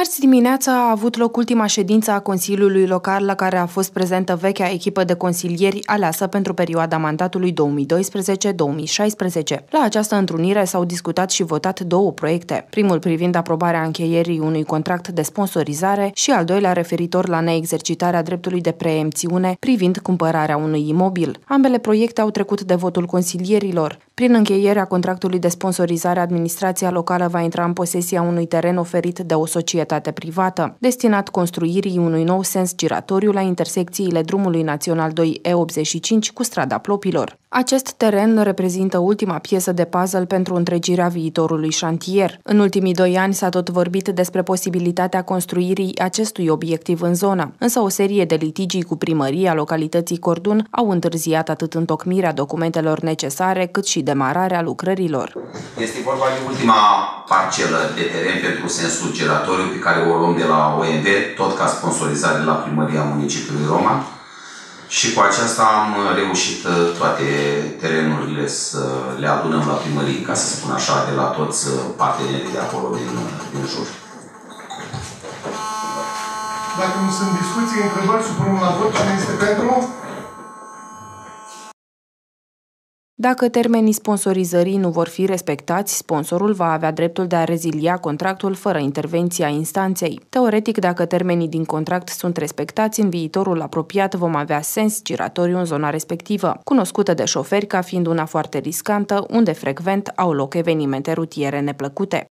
Marți dimineața a avut loc ultima ședință a Consiliului Local la care a fost prezentă vechea echipă de consilieri aleasă pentru perioada mandatului 2012-2016. La această întrunire s-au discutat și votat două proiecte. Primul privind aprobarea încheierii unui contract de sponsorizare și al doilea referitor la neexercitarea dreptului de preemțiune privind cumpărarea unui imobil. Ambele proiecte au trecut de votul consilierilor. Prin încheierea contractului de sponsorizare, administrația locală va intra în posesia unui teren oferit de o societate privată, destinat construirii unui nou sens giratoriu la intersecțiile drumului național 2 E85 cu strada Plopilor. Acest teren reprezintă ultima piesă de puzzle pentru întregirea viitorului șantier. În ultimii doi ani s-a tot vorbit despre posibilitatea construirii acestui obiectiv în zonă, însă o serie de litigii cu primăria localității Cordun au întârziat atât întocmirea documentelor necesare, cât și demararea lucrărilor. Este vorba de ultima parcelă de teren pentru sensul giratoriu pe care o luăm de la OMV, tot ca sponsorizare la primăria municipiului Roma și cu aceasta am reușit uh, toate terenurile să le adunăm la primărie, ca să spun așa, de la toți uh, partenerii de acolo din, uh, din jur. Dacă nu sunt discuții, întrebări, supunem la vot. Cine este pentru? Dacă termenii sponsorizării nu vor fi respectați, sponsorul va avea dreptul de a rezilia contractul fără intervenția instanței. Teoretic, dacă termenii din contract sunt respectați, în viitorul apropiat vom avea sens giratoriu în zona respectivă, cunoscută de șoferi ca fiind una foarte riscantă, unde frecvent au loc evenimente rutiere neplăcute.